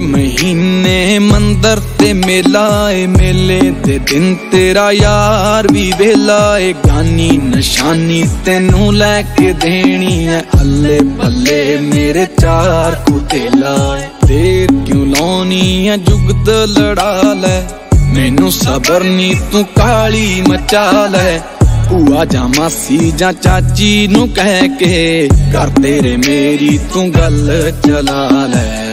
ਮਹੀਨੇ ਮੰਦਰ ਤੇ ਮੇਲਾ ਏ, ਮੇਲੇ ਦੇ ਦਿਨ ਤੇਰਾ ਯਾਰ ਵੀ ਵੇਲਾ ਏ। ਗਾਨੀ ਨਿਸ਼ਾਨੀ ਤੈਨੂੰ ਲੈ ਕੇ ਦੇਣੀ ਐ ਅੱਲੇ ਬੱਲੇ ਮੇਰੇ ਚਾਰ ਕੁਤੇਲਾ ਦੇਰ ਕਿਉਂ ਲਾਉਣੀ ਐ ਜੁਗਤ ਲੜਾ ਲੈ ਮੈਨੂੰ ਸਬਰ ਨੀ ਤੂੰ ਕਾਲੀ ਮਚਾ ਲੈ ਭੂਆ ਜਾਂ ਮਾਸੀ ਜਾਂ ਚਾਚੀ ਨੂੰ ਕਹਿ ਕੇ ਕਰ ਤੇਰੇ ਮੇਰੀ ਤੂੰ ਗੱਲ ਚਲਾ ਲੈ।